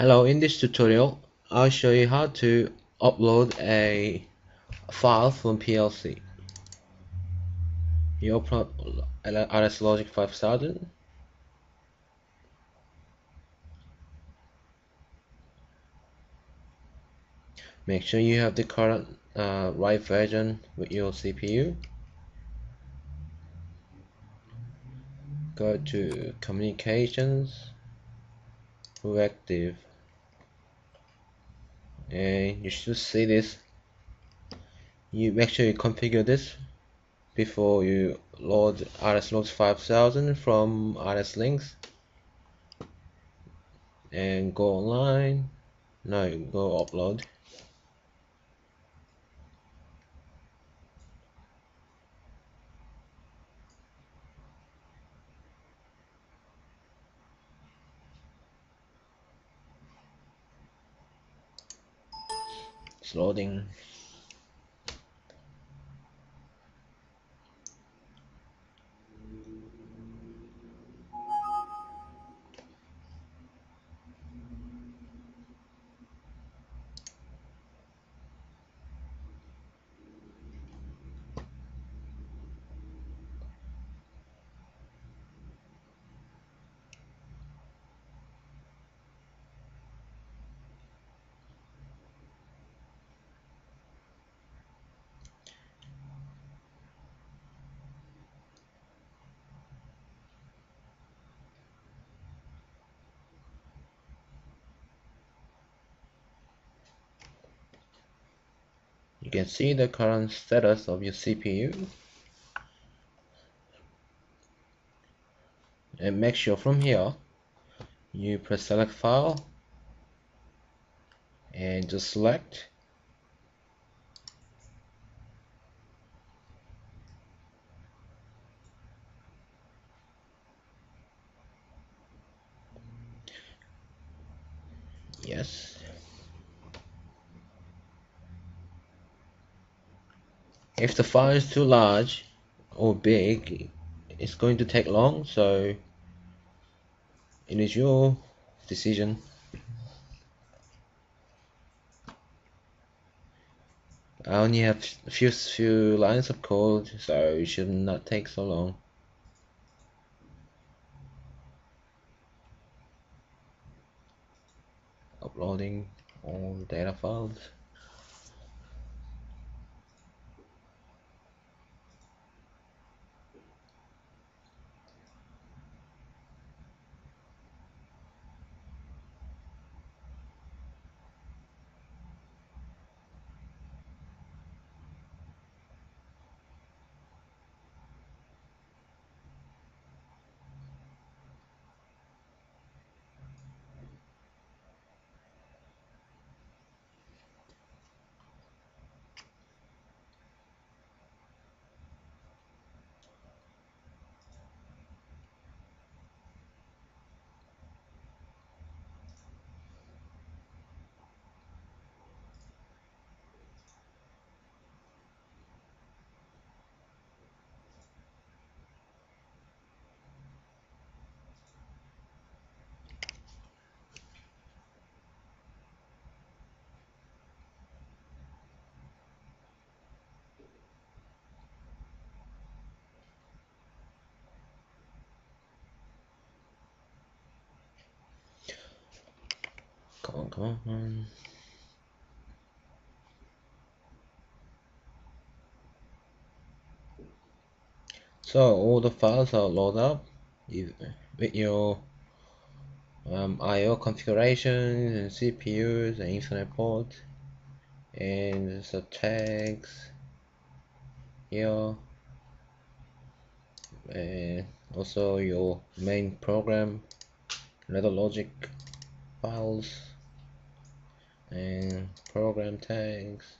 Hello, in this tutorial, I'll show you how to upload a file from PLC. You open up RSLogix 5000. Make sure you have the current uh, right version with your CPU. Go to Communications, Active and you should see this. You make sure you configure this before you load RSLogix 5000 from RSLinx and go online. No go upload Loading. You can see the current status of your CPU and make sure from here you press select file and just select yes if the file is too large or big it's going to take long so it is your decision. I only have a few few lines of code so it should not take so long. Uploading all data files Come on, come on. So all the files are loaded up with your um, I/O configurations and CPUs and Ethernet port and the tags here and also your main program ladder logic files and program tags.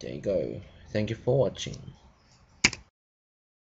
There you go. Thank you for watching